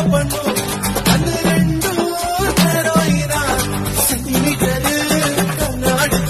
அது ரெண்டும் கண்ணாடி.